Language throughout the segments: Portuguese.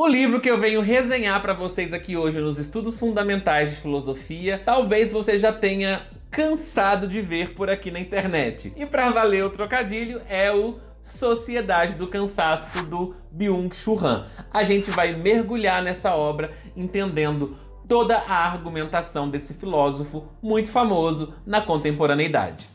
O livro que eu venho resenhar para vocês aqui hoje nos estudos fundamentais de filosofia, talvez você já tenha cansado de ver por aqui na internet. E para valer o trocadilho, é o Sociedade do Cansaço do Byung-Chul Han. A gente vai mergulhar nessa obra entendendo toda a argumentação desse filósofo muito famoso na contemporaneidade.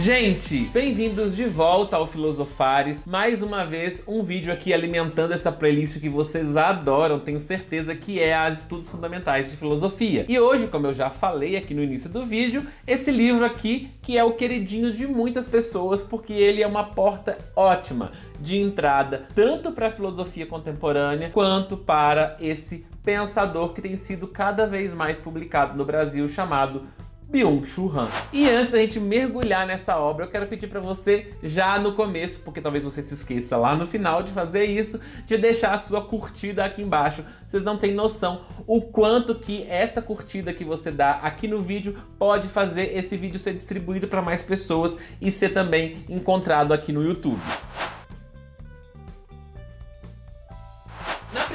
Gente, bem-vindos de volta ao Filosofares. Mais uma vez, um vídeo aqui alimentando essa playlist que vocês adoram, tenho certeza que é as Estudos Fundamentais de Filosofia. E hoje, como eu já falei aqui no início do vídeo, esse livro aqui que é o queridinho de muitas pessoas porque ele é uma porta ótima de entrada tanto para a filosofia contemporânea quanto para esse pensador que tem sido cada vez mais publicado no Brasil chamado Byung-Chul Han. E antes da gente mergulhar nessa obra, eu quero pedir para você, já no começo, porque talvez você se esqueça lá no final de fazer isso, de deixar a sua curtida aqui embaixo. Vocês não têm noção o quanto que essa curtida que você dá aqui no vídeo pode fazer esse vídeo ser distribuído para mais pessoas e ser também encontrado aqui no YouTube.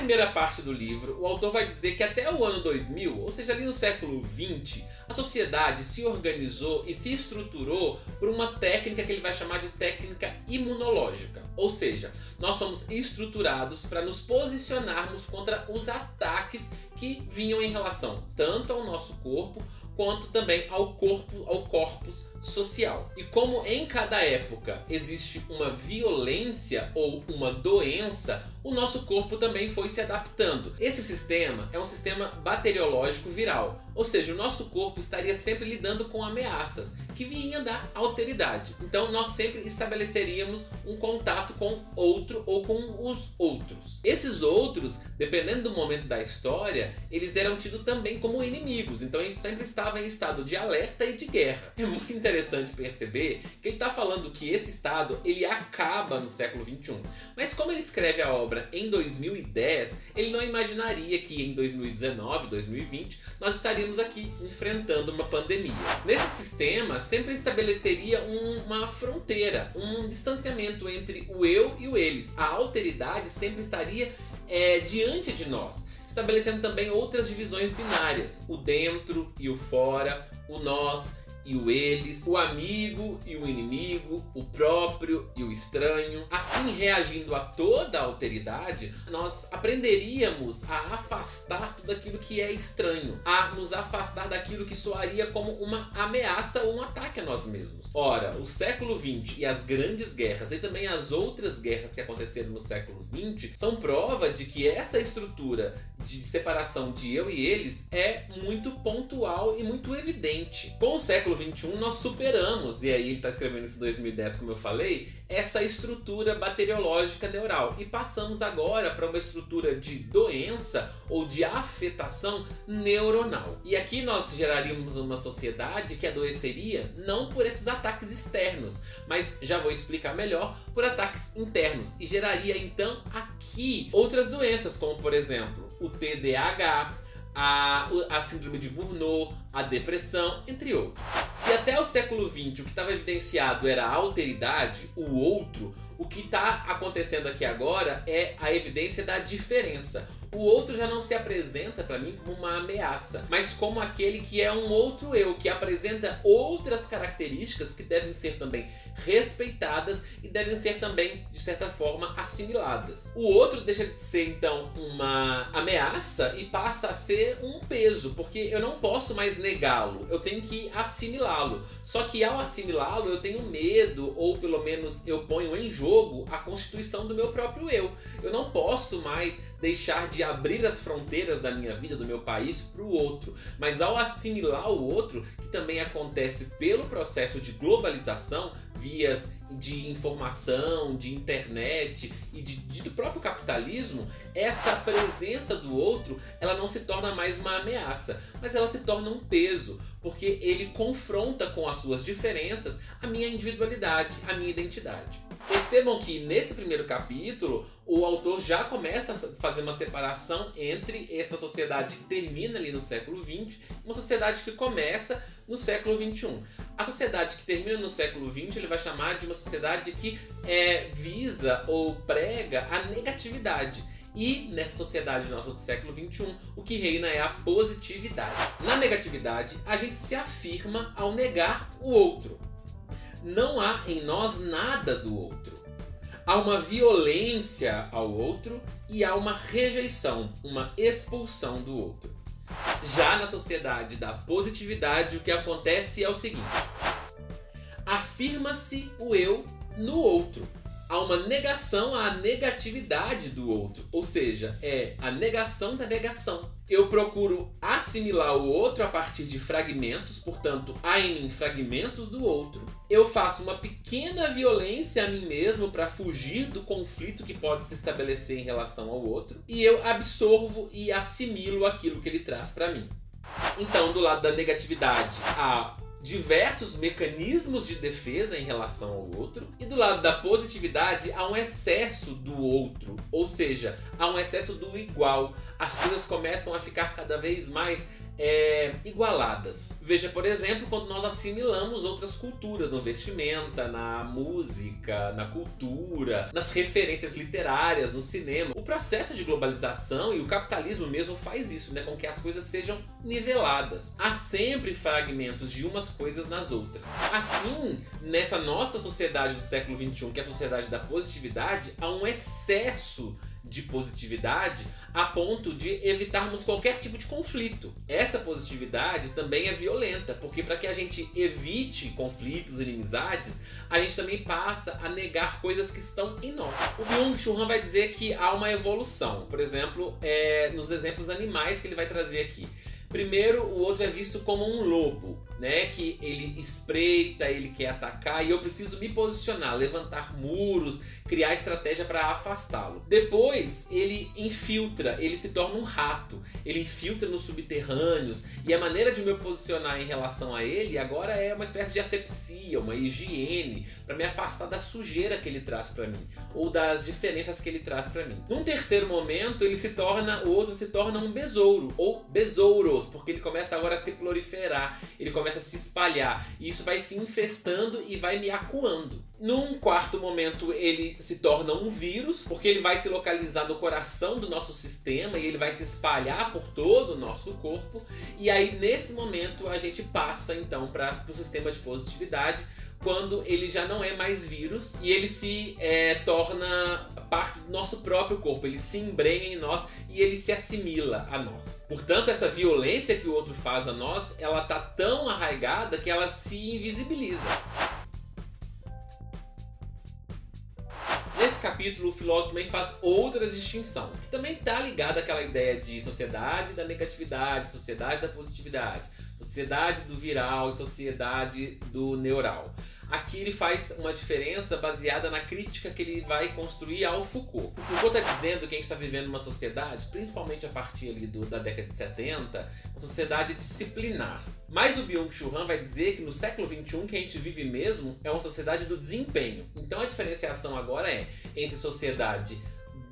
Primeira parte do livro, o autor vai dizer que até o ano 2000, ou seja, ali no século 20, a sociedade se organizou e se estruturou por uma técnica que ele vai chamar de técnica imunológica. Ou seja, nós somos estruturados para nos posicionarmos contra os ataques que vinham em relação tanto ao nosso corpo quanto também ao corpo, ao corpus social. E como em cada época existe uma violência ou uma doença, o nosso corpo também foi se adaptando. Esse sistema é um sistema bacteriológico viral, ou seja, o nosso corpo estaria sempre lidando com ameaças que vinham da alteridade. Então nós sempre estabeleceríamos um contato com outro ou com os outros. Esses outros, dependendo do momento da história, eles eram tidos também como inimigos. Então a gente sempre estava em estado de alerta e de guerra. É muito interessante perceber que ele está falando que esse estado ele acaba no século 21. Mas como ele escreve a obra em 2010, ele não imaginaria que em 2019, 2020, nós estaríamos aqui enfrentando uma pandemia. Nesse sistema sempre estabeleceria uma fronteira, um distanciamento entre o eu e o eles. A alteridade sempre estaria é, diante de nós estabelecendo também outras divisões binárias: o dentro e o fora, o nós e o eles, o amigo e o inimigo, o próprio e o estranho. Assim, reagindo a toda a alteridade, nós aprenderíamos a afastar tudo aquilo que é estranho, a nos afastar daquilo que soaria como uma ameaça ou um ataque a nós mesmos. Ora, o século XX e as grandes guerras e também as outras guerras que aconteceram no século XX são prova de que essa estrutura de separação de eu e eles é muito pontual e muito evidente. Com o século XXI nós superamos, e aí ele está escrevendo isso em 2010, como eu falei, essa estrutura bacteriológica neural. E passamos agora para uma estrutura de doença ou de afetação neuronal. E aqui nós geraríamos uma sociedade que adoeceria não por esses ataques externos, mas já vou explicar melhor, por ataques internos. E geraria então aqui outras doenças, como por exemplo o TDAH, a, a síndrome de Burnout, a depressão, entre outros. Se até o século XX o que estava evidenciado era a alteridade, o outro, o que está acontecendo aqui agora é a evidência da diferença o outro já não se apresenta para mim como uma ameaça, mas como aquele que é um outro eu, que apresenta outras características que devem ser também respeitadas e devem ser também, de certa forma, assimiladas. O outro deixa de ser então uma ameaça e passa a ser um peso, porque eu não posso mais negá-lo, eu tenho que assimilá-lo. Só que ao assimilá-lo, eu tenho medo, ou pelo menos eu ponho em jogo a constituição do meu próprio eu. Eu não posso mais deixar de abrir as fronteiras da minha vida, do meu país, para o outro. Mas ao assimilar o outro, que também acontece pelo processo de globalização, vias de informação, de internet e de, de, do próprio capitalismo, essa presença do outro, ela não se torna mais uma ameaça, mas ela se torna um peso, porque ele confronta com as suas diferenças a minha individualidade, a minha identidade. Percebam que nesse primeiro capítulo o autor já começa a fazer uma separação entre essa sociedade que termina ali no século XX e uma sociedade que começa no século XXI. A sociedade que termina no século XX ele vai chamar de uma sociedade que é, visa ou prega a negatividade. E nessa sociedade nossa do século XXI, o que reina é a positividade. Na negatividade, a gente se afirma ao negar o outro. Não há em nós nada do outro. Há uma violência ao outro e há uma rejeição, uma expulsão do outro. Já na sociedade da positividade, o que acontece é o seguinte: afirma-se o eu no outro há uma negação à negatividade do outro, ou seja, é a negação da negação. Eu procuro assimilar o outro a partir de fragmentos, portanto, há em mim fragmentos do outro. Eu faço uma pequena violência a mim mesmo para fugir do conflito que pode se estabelecer em relação ao outro, e eu absorvo e assimilo aquilo que ele traz para mim. Então, do lado da negatividade, há diversos mecanismos de defesa em relação ao outro, e do lado da positividade há um excesso do outro, ou seja, há um excesso do igual. As coisas começam a ficar cada vez mais é, igualadas. Veja, por exemplo, quando nós assimilamos outras culturas no vestimenta, na música, na cultura, nas referências literárias, no cinema. O processo de globalização e o capitalismo mesmo faz isso, né, com que as coisas sejam niveladas. Há sempre fragmentos de umas coisas nas outras. Assim, nessa nossa sociedade do século XXI, que é a sociedade da positividade, há um excesso de positividade a ponto de evitarmos qualquer tipo de conflito. Essa positividade também é violenta, porque para que a gente evite conflitos, inimizades, a gente também passa a negar coisas que estão em nós. O Byung-Chul Han vai dizer que há uma evolução, por exemplo, é, nos exemplos animais que ele vai trazer aqui. Primeiro, o outro é visto como um lobo, né? Que ele espreita, ele quer atacar e eu preciso me posicionar, levantar muros, criar estratégia para afastá-lo. Depois, ele infiltra, ele se torna um rato, ele infiltra nos subterrâneos e a maneira de me posicionar em relação a ele agora é uma espécie de asepsia, uma higiene para me afastar da sujeira que ele traz para mim ou das diferenças que ele traz para mim. Num terceiro momento, ele se torna, o outro se torna um besouro ou besouros, porque ele começa agora a se proliferar, ele começa a se espalhar e isso vai se infestando e vai me acuando. Num quarto momento, ele se torna um vírus, porque ele vai se localizar no coração do nosso sistema e ele vai se espalhar por todo o nosso corpo. E aí, nesse momento, a gente passa então para o sistema de positividade, quando ele já não é mais vírus e ele se é, torna parte do nosso próprio corpo, ele se embrenha em nós e ele se assimila a nós. Portanto, essa violência que o outro faz a nós, ela tá tão arraigada que ela se invisibiliza. Nesse capítulo, o filósofo também faz outra distinção, que também está ligada àquela ideia de sociedade da negatividade, sociedade da positividade, sociedade do viral e sociedade do neural. Aqui ele faz uma diferença baseada na crítica que ele vai construir ao Foucault. O Foucault está dizendo que a gente está vivendo uma sociedade, principalmente a partir ali do, da década de 70, uma sociedade disciplinar. Mas o Byung-Chul Han vai dizer que no século 21 que a gente vive mesmo é uma sociedade do desempenho. Então a diferenciação agora é entre sociedade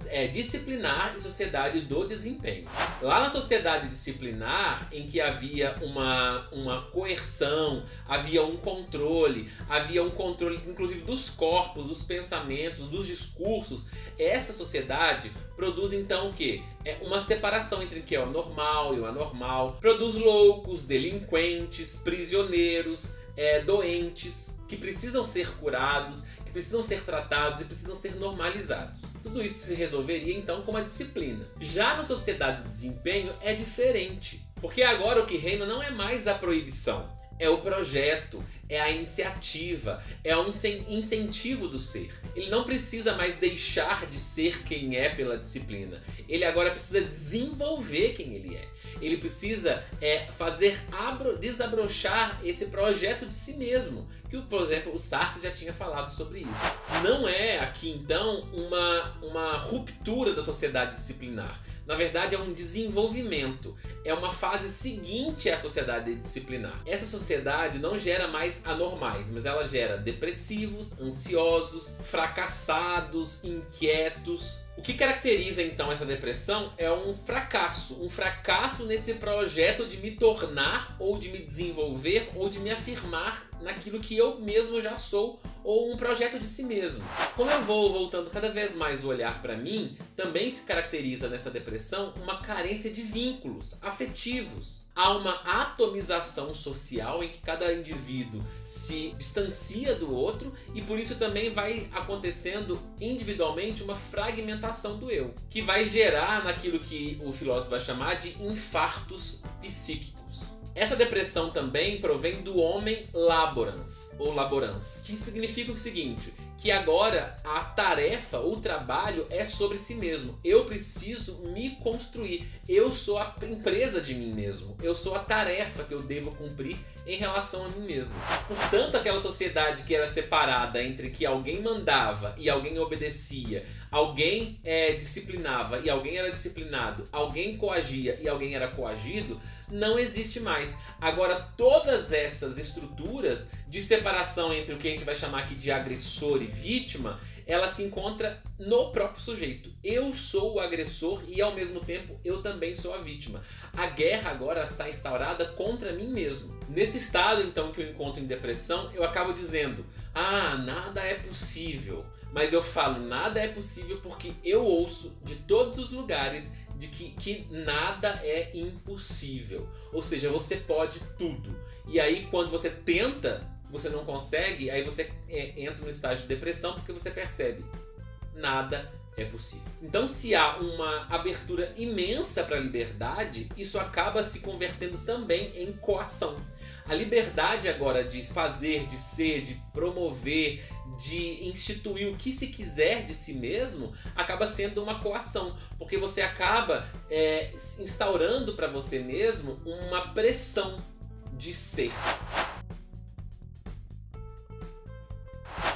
é, disciplinar e sociedade do desempenho. Lá na sociedade disciplinar, em que havia uma, uma coerção, havia um controle, havia um controle inclusive dos corpos, dos pensamentos, dos discursos, essa sociedade produz então o que? É uma separação entre o que é o normal e o anormal, produz loucos, delinquentes, prisioneiros, é, doentes que precisam ser curados, precisam ser tratados e precisam ser normalizados. Tudo isso se resolveria então com uma disciplina. Já na sociedade do desempenho é diferente, porque agora o que reina não é mais a proibição, é o projeto, é a iniciativa, é um incentivo do ser. Ele não precisa mais deixar de ser quem é pela disciplina. Ele agora precisa desenvolver quem ele é. Ele precisa é, fazer abro, desabrochar esse projeto de si mesmo, que, por exemplo, o Sartre já tinha falado sobre isso. Não é aqui então uma, uma ruptura da sociedade disciplinar. Na verdade, é um desenvolvimento, é uma fase seguinte à sociedade disciplinar. Essa sociedade não gera mais anormais, mas ela gera depressivos, ansiosos, fracassados, inquietos. O que caracteriza então essa depressão é um fracasso, um fracasso nesse projeto de me tornar ou de me desenvolver ou de me afirmar naquilo que eu mesmo já sou ou um projeto de si mesmo. Como eu vou voltando cada vez mais o olhar para mim, também se caracteriza nessa depressão uma carência de vínculos afetivos há uma atomização social em que cada indivíduo se distancia do outro e por isso também vai acontecendo individualmente uma fragmentação do eu, que vai gerar naquilo que o filósofo vai chamar de infartos psíquicos. Essa depressão também provém do homem laborans, ou laborans, que significa o seguinte, que agora a tarefa, o trabalho é sobre si mesmo. Eu preciso me construir. Eu sou a empresa de mim mesmo. Eu sou a tarefa que eu devo cumprir em relação a mim mesmo. Portanto, aquela sociedade que era separada entre que alguém mandava e alguém obedecia, alguém é, disciplinava e alguém era disciplinado, alguém coagia e alguém era coagido, não existe mais. Agora, todas essas estruturas de separação entre o que a gente vai chamar aqui de agressor e vítima, ela se encontra no próprio sujeito. Eu sou o agressor e ao mesmo tempo eu também sou a vítima. A guerra agora está instaurada contra mim mesmo. Nesse estado então que eu encontro em depressão, eu acabo dizendo: "Ah, nada é possível". Mas eu falo nada é possível porque eu ouço de todos os lugares de que, que nada é impossível. Ou seja, você pode tudo. E aí, quando você tenta, você não consegue, aí você é, entra no estágio de depressão porque você percebe nada é possível. Então, se há uma abertura imensa para a liberdade, isso acaba se convertendo também em coação. A liberdade agora de fazer, de ser, de promover, de instituir o que se quiser de si mesmo, acaba sendo uma coação, porque você acaba é, instaurando para você mesmo uma pressão de ser.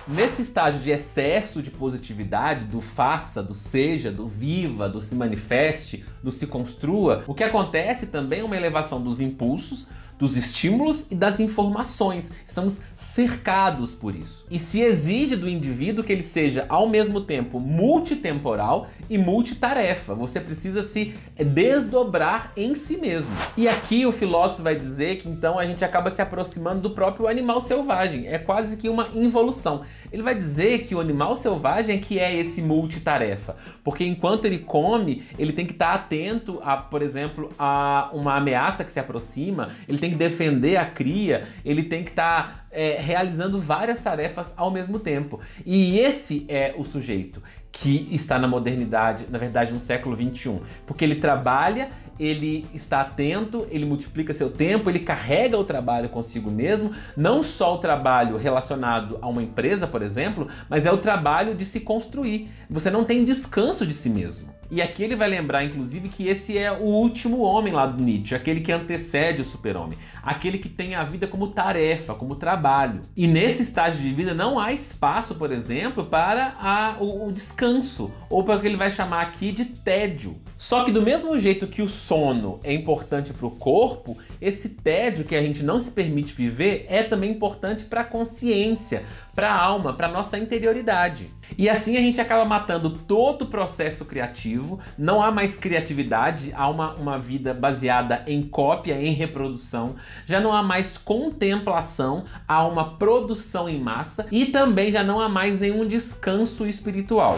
Nesse estágio de excesso de positividade, do faça, do seja, do viva, do se manifeste, do se construa, o que acontece também é uma elevação dos impulsos, dos estímulos e das informações. Estamos cercados por isso. E se exige do indivíduo que ele seja ao mesmo tempo multitemporal e multitarefa. Você precisa se desdobrar em si mesmo. E aqui o filósofo vai dizer que então a gente acaba se aproximando do próprio animal selvagem. É quase que uma involução. Ele vai dizer que o animal selvagem é que é esse multitarefa, porque enquanto ele come, ele tem que estar atento a, por exemplo, a uma ameaça que se aproxima, ele tem que defender a cria, ele tem que estar é, realizando várias tarefas ao mesmo tempo. E esse é o sujeito que está na modernidade, na verdade no século 21, porque ele trabalha ele está atento, ele multiplica seu tempo, ele carrega o trabalho consigo mesmo, não só o trabalho relacionado a uma empresa, por exemplo, mas é o trabalho de se construir. Você não tem descanso de si mesmo. E aqui ele vai lembrar, inclusive, que esse é o último homem lá do Nietzsche, aquele que antecede o super-homem, aquele que tem a vida como tarefa, como trabalho. E nesse estágio de vida não há espaço, por exemplo, para a, o, o descanso, ou para o que ele vai chamar aqui de tédio. Só que do mesmo jeito que o sono é importante para o corpo, esse tédio que a gente não se permite viver é também importante para a consciência, para a alma, para nossa interioridade. E assim a gente acaba matando todo o processo criativo, não há mais criatividade, há uma, uma vida baseada em cópia, em reprodução, já não há mais contemplação, há uma produção em massa e também já não há mais nenhum descanso espiritual.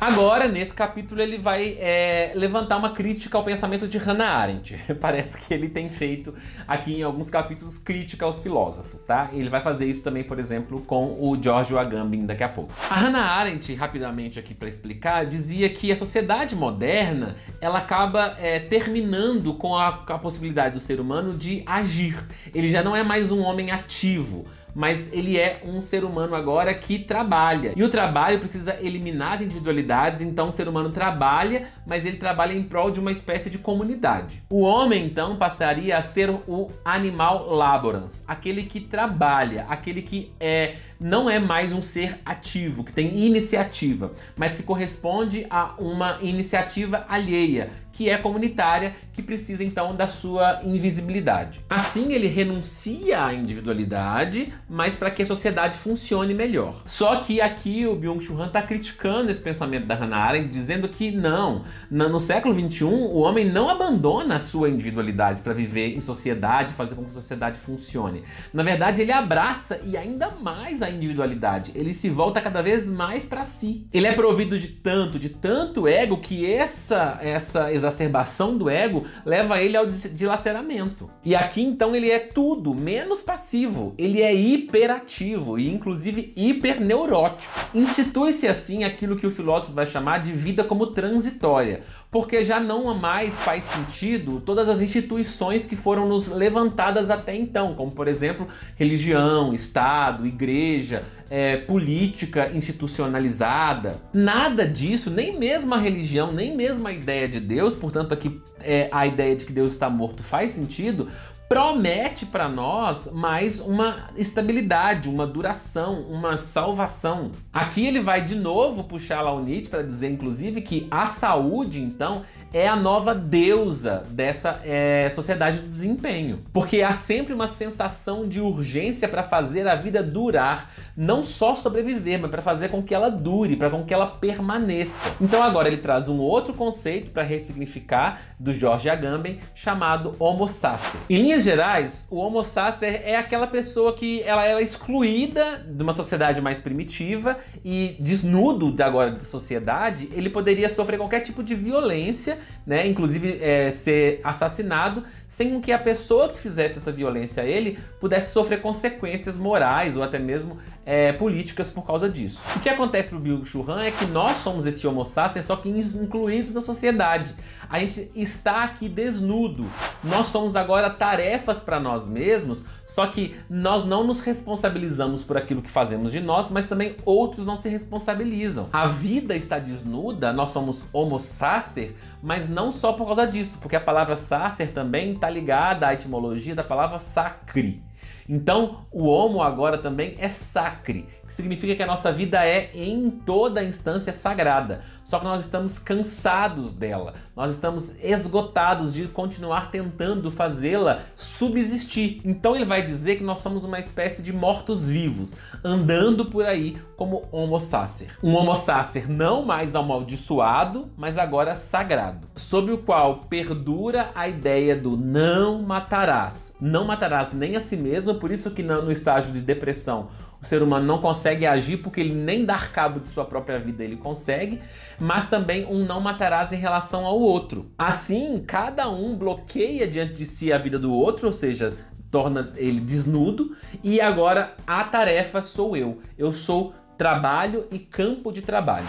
Agora, nesse capítulo, ele vai é, levantar uma crítica ao pensamento de Hannah Arendt. Parece que ele tem feito aqui em alguns capítulos crítica aos filósofos, tá? Ele vai fazer isso também, por exemplo, com o George Agamben daqui a pouco. A Hannah Arendt, rapidamente aqui para explicar, dizia que a sociedade moderna ela acaba é, terminando com a, a possibilidade do ser humano de agir. Ele já não é mais um homem ativo mas ele é um ser humano agora que trabalha. E o trabalho precisa eliminar as individualidades, então o ser humano trabalha, mas ele trabalha em prol de uma espécie de comunidade. O homem então passaria a ser o animal laborans, aquele que trabalha, aquele que é não é mais um ser ativo, que tem iniciativa, mas que corresponde a uma iniciativa alheia, que é comunitária, que precisa então da sua invisibilidade. Assim, ele renuncia à individualidade, mas para que a sociedade funcione melhor. Só que aqui o Byung-Chul Han está criticando esse pensamento da Hannah Arendt, dizendo que não, no século XXI o homem não abandona a sua individualidade para viver em sociedade, fazer com que a sociedade funcione. Na verdade, ele abraça e ainda mais a individualidade. Ele se volta cada vez mais para si. Ele é provido de tanto, de tanto ego que essa essa exacerbação do ego leva ele ao dilaceramento. E aqui então ele é tudo menos passivo, ele é hiperativo e inclusive hiperneurótico. Institui-se assim aquilo que o filósofo vai chamar de vida como transitória, porque já não mais faz sentido todas as instituições que foram nos levantadas até então, como por exemplo religião, Estado, igreja, é, política institucionalizada. Nada disso, nem mesmo a religião, nem mesmo a ideia de Deus, portanto, aqui é, a ideia de que Deus está morto faz sentido, promete para nós mais uma estabilidade, uma duração, uma salvação. Aqui ele vai de novo puxar lá o Nietzsche para dizer, inclusive, que a saúde, então, é a nova deusa dessa é, sociedade do desempenho. Porque há sempre uma sensação de urgência para fazer a vida durar, não só sobreviver, mas para fazer com que ela dure, para com que ela permaneça. Então agora ele traz um outro conceito para ressignificar do George Agamben chamado Homo sacer. Em linhas gerais, o Homo sacer é aquela pessoa que ela era excluída de uma sociedade mais primitiva e desnudo de agora da sociedade, ele poderia sofrer qualquer tipo de violência né? Inclusive é, ser assassinado, sem que a pessoa que fizesse essa violência a ele pudesse sofrer consequências morais ou até mesmo é, políticas por causa disso. O que acontece pro Byung Chul Han é que nós somos esse homo sapiens, só que incluídos na sociedade. A gente está aqui desnudo. Nós somos agora tarefas para nós mesmos, só que nós não nos responsabilizamos por aquilo que fazemos de nós, mas também outros não se responsabilizam. A vida está desnuda, nós somos homo sacer, mas não só por causa disso, porque a palavra sacer também está ligada à etimologia da palavra sacre. Então, o homo agora também é sacre, que significa que a nossa vida é em toda instância sagrada. Só que nós estamos cansados dela, nós estamos esgotados de continuar tentando fazê-la subsistir. Então ele vai dizer que nós somos uma espécie de mortos-vivos, andando por aí como Homo sacer. Um Homo sacer não mais amaldiçoado, mas agora sagrado, sob o qual perdura a ideia do não matarás. Não matarás nem a si mesmo, por isso que no estágio de depressão o ser humano não consegue agir porque ele nem dar cabo de sua própria vida ele consegue, mas também um não matarás em relação ao outro. Assim, cada um bloqueia diante de si a vida do outro, ou seja, torna ele desnudo, e agora a tarefa sou eu. Eu sou trabalho e campo de trabalho.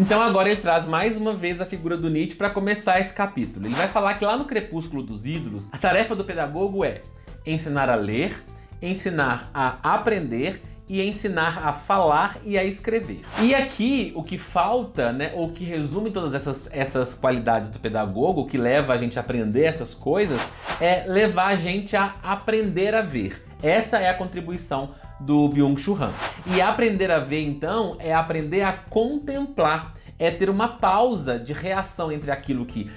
Então agora ele traz mais uma vez a figura do Nietzsche para começar esse capítulo. Ele vai falar que lá no Crepúsculo dos Ídolos, a tarefa do pedagogo é ensinar a ler, ensinar a aprender e ensinar a falar e a escrever. E aqui o que falta, né, ou que resume todas essas, essas qualidades do pedagogo, que leva a gente a aprender essas coisas, é levar a gente a aprender a ver. Essa é a contribuição do Byung-Chul Han. E aprender a ver, então, é aprender a contemplar, é ter uma pausa de reação entre aquilo que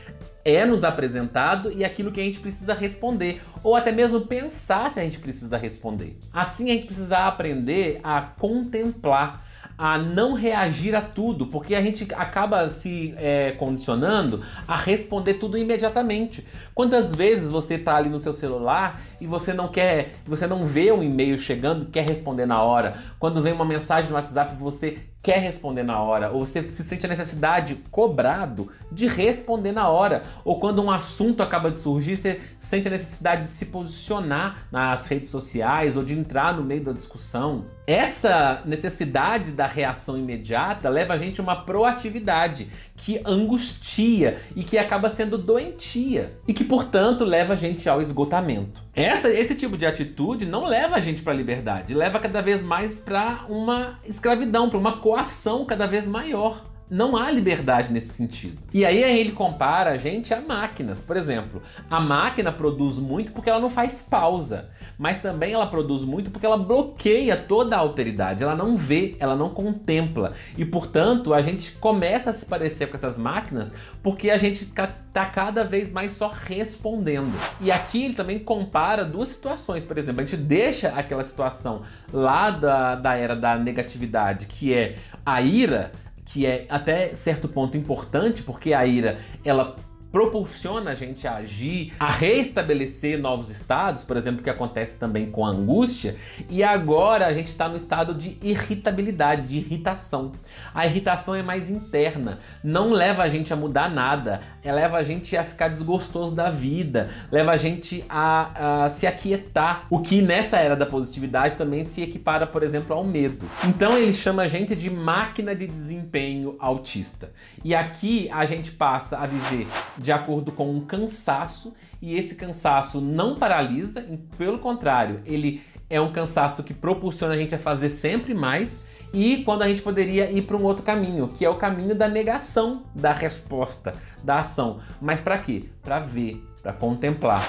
é nos apresentado e aquilo que a gente precisa responder, ou até mesmo pensar se a gente precisa responder. Assim a gente precisa aprender a contemplar, a não reagir a tudo, porque a gente acaba se é, condicionando a responder tudo imediatamente. Quantas vezes você está ali no seu celular e você não quer, você não vê um e-mail chegando, quer responder na hora? Quando vem uma mensagem no WhatsApp, você quer responder na hora, ou você se sente a necessidade, cobrado, de responder na hora, ou quando um assunto acaba de surgir, você sente a necessidade de se posicionar nas redes sociais ou de entrar no meio da discussão. Essa necessidade da reação imediata leva a gente a uma proatividade que angustia e que acaba sendo doentia e que, portanto, leva a gente ao esgotamento. Essa, esse tipo de atitude não leva a gente para a liberdade, leva cada vez mais para uma escravidão, para uma coação cada vez maior. Não há liberdade nesse sentido. E aí ele compara a gente a máquinas. Por exemplo, a máquina produz muito porque ela não faz pausa, mas também ela produz muito porque ela bloqueia toda a alteridade, ela não vê, ela não contempla. E portanto, a gente começa a se parecer com essas máquinas porque a gente está cada vez mais só respondendo. E aqui ele também compara duas situações. Por exemplo, a gente deixa aquela situação lá da, da era da negatividade, que é a ira que é até certo ponto importante, porque a ira ela propulsiona a gente a agir, a reestabelecer novos estados, por exemplo, que acontece também com a angústia, e agora a gente está no estado de irritabilidade, de irritação. A irritação é mais interna, não leva a gente a mudar nada, leva a gente a ficar desgostoso da vida, leva a gente a, a se aquietar, o que nessa era da positividade também se equipara, por exemplo, ao medo. Então ele chama a gente de máquina de desempenho autista. E aqui a gente passa a viver de acordo com um cansaço, e esse cansaço não paralisa, pelo contrário, ele é um cansaço que propulsiona a gente a fazer sempre mais. E quando a gente poderia ir para um outro caminho, que é o caminho da negação da resposta, da ação. Mas para quê? Para ver, para contemplar.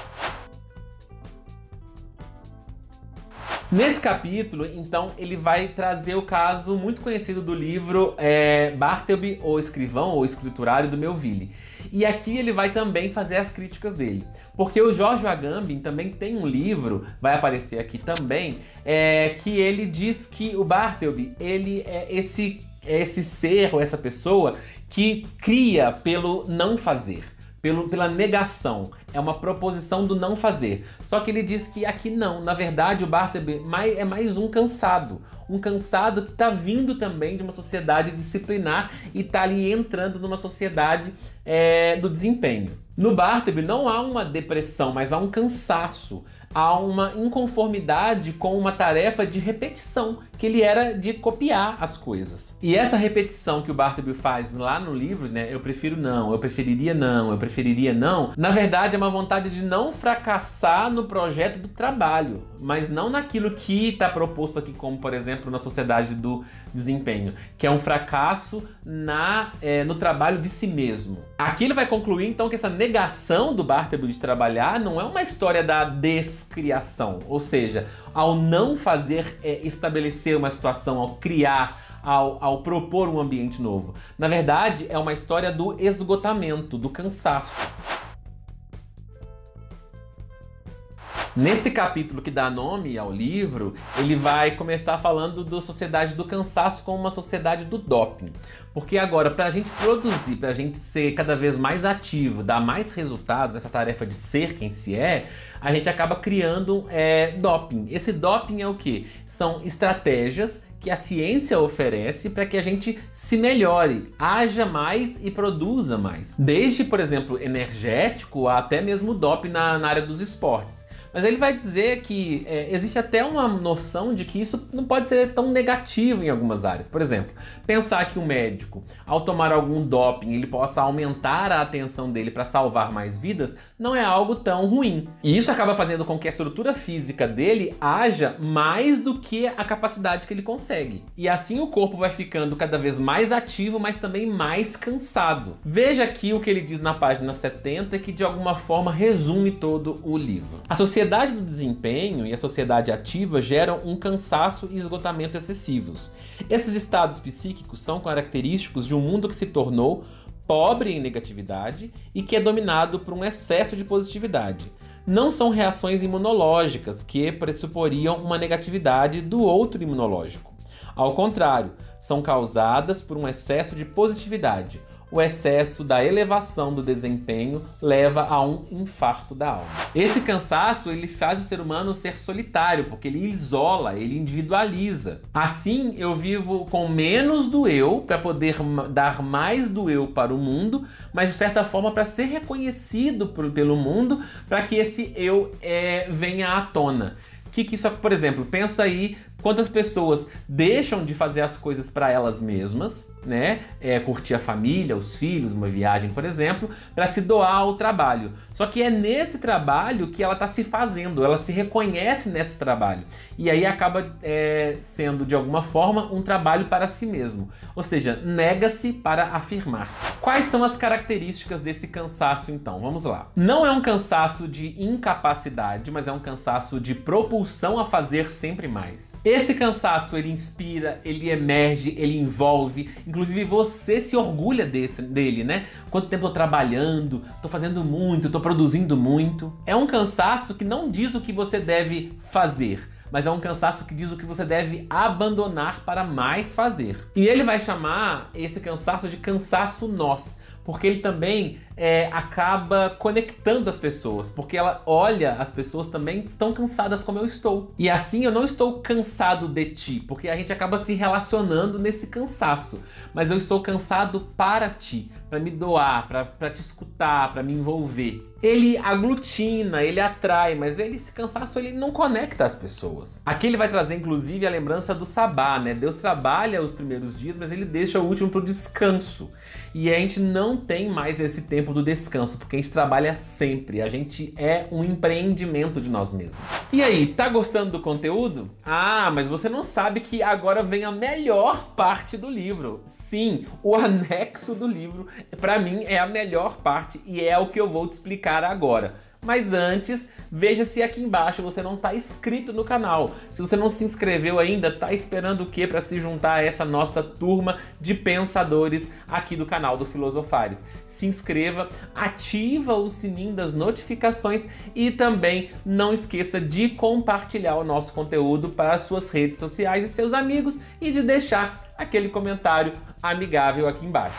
Nesse capítulo, então, ele vai trazer o caso muito conhecido do livro é, Bartleby, o escrivão ou escriturário do Melville. E aqui ele vai também fazer as críticas dele. Porque o Jorge Agamben também tem um livro, vai aparecer aqui também, é, que ele diz que o Bartleby, ele é esse, é esse ser ou essa pessoa que cria pelo não fazer pelo, pela negação. É uma proposição do não fazer. Só que ele diz que aqui não. Na verdade, o Bartleby é mais um cansado. Um cansado que está vindo também de uma sociedade disciplinar e está ali entrando numa sociedade é, do desempenho. No Bartleby não há uma depressão, mas há um cansaço há uma inconformidade com uma tarefa de repetição, que ele era de copiar as coisas. E essa repetição que o Bartleby faz lá no livro, né, eu prefiro não, eu preferiria não, eu preferiria não, na verdade é uma vontade de não fracassar no projeto do trabalho, mas não naquilo que está proposto aqui, como por exemplo na sociedade do desempenho, que é um fracasso na, é, no trabalho de si mesmo. Aqui ele vai concluir então que essa negação do Bartleby de trabalhar não é uma história da descriação, ou seja, ao não fazer é, estabelecer uma situação, ao criar, ao, ao propor um ambiente novo. Na verdade, é uma história do esgotamento, do cansaço. Nesse capítulo que dá nome ao livro, ele vai começar falando da sociedade do cansaço como uma sociedade do doping. Porque agora, para a gente produzir, para a gente ser cada vez mais ativo, dar mais resultados nessa tarefa de ser quem se é, a gente acaba criando é, doping. Esse doping é o que? São estratégias que a ciência oferece para que a gente se melhore, haja mais e produza mais. Desde, por exemplo, energético até mesmo doping na, na área dos esportes. Mas ele vai dizer que é, existe até uma noção de que isso não pode ser tão negativo em algumas áreas. Por exemplo, pensar que o médico, ao tomar algum doping, ele possa aumentar a atenção dele para salvar mais vidas, não é algo tão ruim. E isso acaba fazendo com que a estrutura física dele haja mais do que a capacidade que ele consegue. E assim o corpo vai ficando cada vez mais ativo, mas também mais cansado. Veja aqui o que ele diz na página 70, que de alguma forma resume todo o livro. A sociedade sociedade do desempenho e a sociedade ativa geram um cansaço e esgotamento excessivos. Esses estados psíquicos são característicos de um mundo que se tornou pobre em negatividade e que é dominado por um excesso de positividade. Não são reações imunológicas que pressuporiam uma negatividade do outro imunológico. Ao contrário, são causadas por um excesso de positividade, o excesso da elevação do desempenho leva a um infarto da alma. Esse cansaço ele faz o ser humano ser solitário, porque ele isola, ele individualiza. Assim, eu vivo com menos do eu para poder dar mais do eu para o mundo, mas de certa forma para ser reconhecido por, pelo mundo, para que esse eu é, venha à tona. Que, que isso, por exemplo, pensa aí quantas pessoas deixam de fazer as coisas para elas mesmas, né? É, curtir a família, os filhos, uma viagem, por exemplo, para se doar ao trabalho. Só que é nesse trabalho que ela está se fazendo, ela se reconhece nesse trabalho. E aí acaba é, sendo, de alguma forma, um trabalho para si mesmo. Ou seja, nega-se para afirmar-se. Quais são as características desse cansaço, então? Vamos lá. Não é um cansaço de incapacidade, mas é um cansaço de propulsão a fazer sempre mais. Esse cansaço, ele inspira, ele emerge, ele envolve, Inclusive você se orgulha desse, dele, né? Quanto tempo eu tô trabalhando, tô fazendo muito, tô produzindo muito. É um cansaço que não diz o que você deve fazer, mas é um cansaço que diz o que você deve abandonar para mais fazer. E ele vai chamar esse cansaço de cansaço nós, porque ele também é, acaba conectando as pessoas, porque ela olha as pessoas também estão cansadas como eu estou. E assim eu não estou cansado de ti, porque a gente acaba se relacionando nesse cansaço, mas eu estou cansado para ti, para me doar, para te escutar, para me envolver. Ele aglutina, ele atrai, mas ele, esse cansaço ele não conecta as pessoas. Aqui ele vai trazer inclusive a lembrança do sabá, né? Deus trabalha os primeiros dias, mas ele deixa o último para o descanso. E a gente não tem mais esse tempo tempo do descanso, porque a gente trabalha sempre, a gente é um empreendimento de nós mesmos. E aí, tá gostando do conteúdo? Ah, mas você não sabe que agora vem a melhor parte do livro. Sim, o anexo do livro, para mim é a melhor parte e é o que eu vou te explicar agora. Mas antes, veja se aqui embaixo você não está inscrito no canal. Se você não se inscreveu ainda, tá esperando o que para se juntar a essa nossa turma de pensadores aqui do canal do Filosofares? Se inscreva, ativa o sininho das notificações e também não esqueça de compartilhar o nosso conteúdo para as suas redes sociais e seus amigos e de deixar aquele comentário amigável aqui embaixo.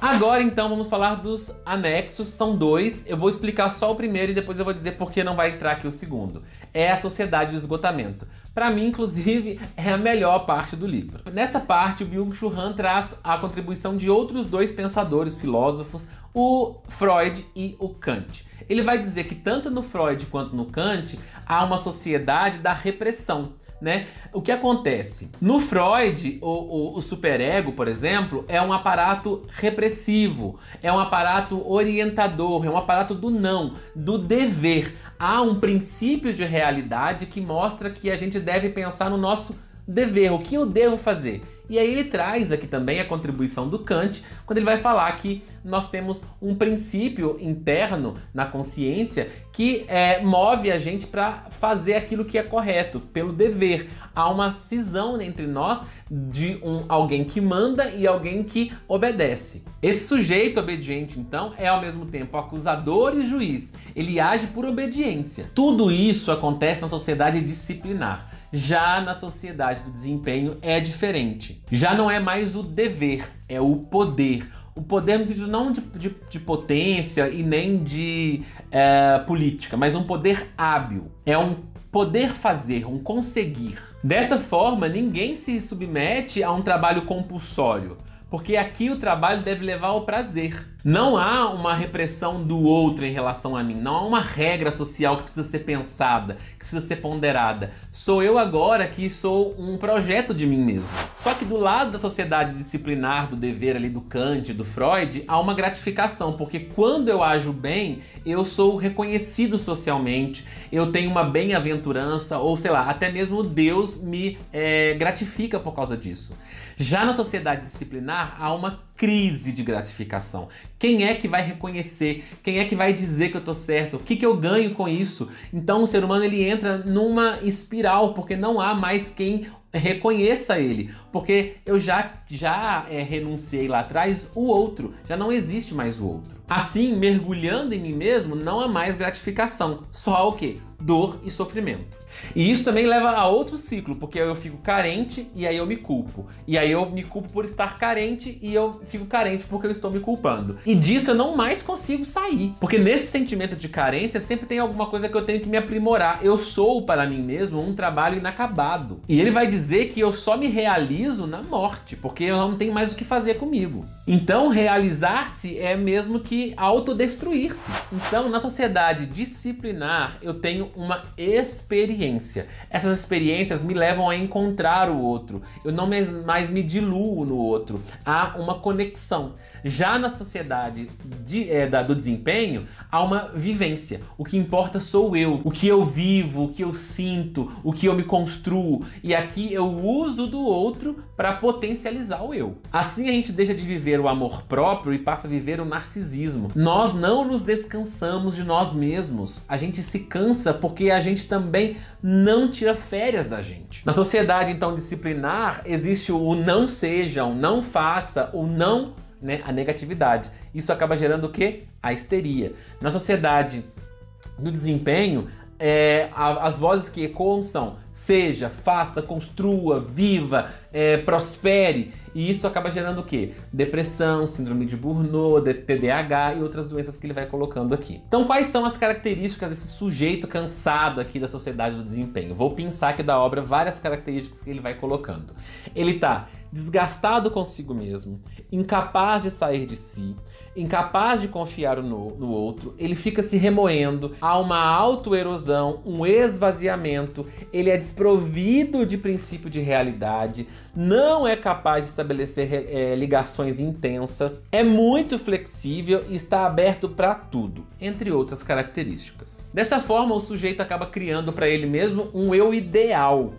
Agora então vamos falar dos anexos, são dois. Eu vou explicar só o primeiro e depois eu vou dizer por que não vai entrar aqui o segundo. É a sociedade do esgotamento. Para mim, inclusive, é a melhor parte do livro. Nessa parte, o Byung-Chul Han traz a contribuição de outros dois pensadores, filósofos, o Freud e o Kant. Ele vai dizer que tanto no Freud quanto no Kant há uma sociedade da repressão né? O que acontece? No Freud, o, o, o superego, por exemplo, é um aparato repressivo, é um aparato orientador, é um aparato do não, do dever. Há um princípio de realidade que mostra que a gente deve pensar no nosso dever, o que eu devo fazer. E aí ele traz aqui também a contribuição do Kant, quando ele vai falar que nós temos um princípio interno na consciência que é, move a gente para fazer aquilo que é correto, pelo dever. Há uma cisão entre nós de um alguém que manda e alguém que obedece. Esse sujeito obediente, então, é ao mesmo tempo acusador e juiz. Ele age por obediência. Tudo isso acontece na sociedade disciplinar. Já na sociedade do desempenho é diferente. Já não é mais o dever, é o poder. O poder no sentido não de, de, de potência e nem de é, política, mas um poder hábil. É um poder fazer, um conseguir. Dessa forma, ninguém se submete a um trabalho compulsório, porque aqui o trabalho deve levar ao prazer. Não há uma repressão do outro em relação a mim. Não há uma regra social que precisa ser pensada, que precisa ser ponderada. Sou eu agora que sou um projeto de mim mesmo. Só que do lado da sociedade disciplinar, do dever ali do Kant, do Freud, há uma gratificação, porque quando eu ajo bem, eu sou reconhecido socialmente, eu tenho uma bem-aventurança, ou sei lá, até mesmo Deus me é, gratifica por causa disso. Já na sociedade disciplinar, há uma crise de gratificação. Quem é que vai reconhecer? Quem é que vai dizer que eu tô certo? O que, que eu ganho com isso? Então o ser humano ele entra numa espiral porque não há mais quem reconheça ele, porque eu já já é, renunciei lá atrás o outro, já não existe mais o outro. Assim, mergulhando em mim mesmo, não há mais gratificação, só o que? Dor e sofrimento. E isso também leva a outro ciclo, porque eu fico carente e aí eu me culpo. E aí eu me culpo por estar carente e eu fico carente porque eu estou me culpando. E disso eu não mais consigo sair. Porque nesse sentimento de carência sempre tem alguma coisa que eu tenho que me aprimorar. Eu sou para mim mesmo um trabalho inacabado. E ele vai dizer que eu só me realizo na morte, porque eu não tenho mais o que fazer comigo. Então, realizar-se é mesmo que autodestruir-se. Então, na sociedade disciplinar, eu tenho uma experiência. Essas experiências me levam a encontrar o outro. Eu não mais me diluo no outro. Há uma conexão. Já na sociedade de, é, da, do desempenho, há uma vivência. O que importa sou eu, o que eu vivo, o que eu sinto, o que eu me construo. E aqui eu uso do outro para potencializar o eu. Assim a gente deixa de viver o amor próprio e passa a viver o narcisismo. Nós não nos descansamos de nós mesmos. A gente se cansa porque a gente também não tira férias da gente. Na sociedade então disciplinar existe o não sejam, não faça, o não né, a negatividade. Isso acaba gerando o que? A histeria. Na sociedade do desempenho, é, a, as vozes que ecoam são seja, faça, construa, viva, é, prospere. E isso acaba gerando o quê? Depressão, síndrome de Burnout, TDAH e outras doenças que ele vai colocando aqui. Então, quais são as características desse sujeito cansado aqui da sociedade do desempenho? Vou pensar aqui da obra várias características que ele vai colocando. Ele está desgastado consigo mesmo, incapaz de sair de si, incapaz de confiar no, no outro, ele fica se remoendo, há uma autoerosão, um esvaziamento, ele é desprovido de princípio de realidade, não é capaz de estabelecer é, ligações intensas, é muito flexível e está aberto para tudo, entre outras características. Dessa forma, o sujeito acaba criando para ele mesmo um eu ideal,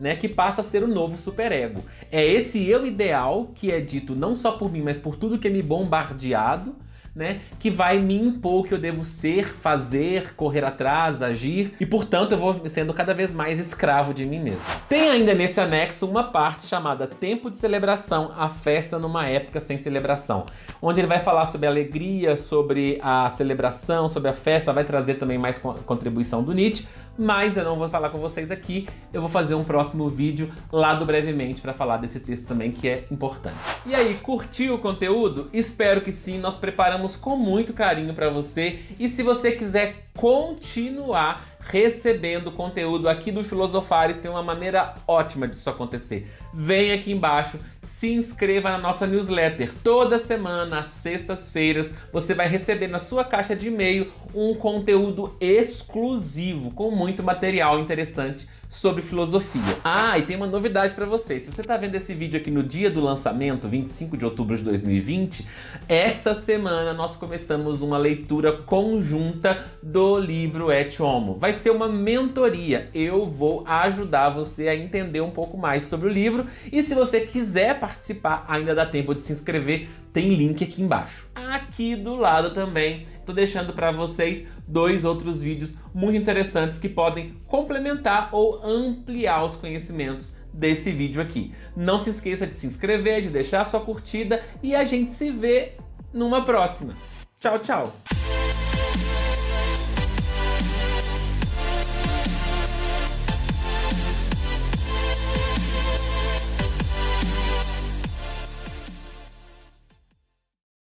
né, que passa a ser o novo superego. É esse eu ideal que é dito não só por mim, mas por tudo que é me bombardeado né, que vai me impor o que eu devo ser, fazer, correr atrás, agir, e portanto eu vou sendo cada vez mais escravo de mim mesmo. Tem ainda nesse anexo uma parte chamada Tempo de Celebração, a festa numa época sem celebração, onde ele vai falar sobre a alegria, sobre a celebração, sobre a festa, vai trazer também mais contribuição do Nietzsche, mas eu não vou falar com vocês aqui, eu vou fazer um próximo vídeo lá do brevemente para falar desse texto também que é importante. E aí, curtiu o conteúdo? Espero que sim, nós preparamos com muito carinho para você. E se você quiser continuar recebendo conteúdo aqui do Filosofares, tem uma maneira ótima disso acontecer. Vem aqui embaixo, se inscreva na nossa newsletter. Toda semana, às sextas-feiras, você vai receber na sua caixa de e-mail um conteúdo exclusivo com muito material interessante sobre filosofia. Ah, e tem uma novidade para você. Se você está vendo esse vídeo aqui no dia do lançamento, 25 de outubro de 2020, essa semana nós começamos uma leitura conjunta do livro Et Homo. Vai ser uma mentoria. Eu vou ajudar você a entender um pouco mais sobre o livro e se você quiser participar, ainda dá tempo de se inscrever, tem link aqui embaixo. Aqui do lado também tô deixando para vocês dois outros vídeos muito interessantes que podem complementar ou ampliar os conhecimentos desse vídeo aqui. Não se esqueça de se inscrever, de deixar sua curtida e a gente se vê numa próxima. Tchau, tchau!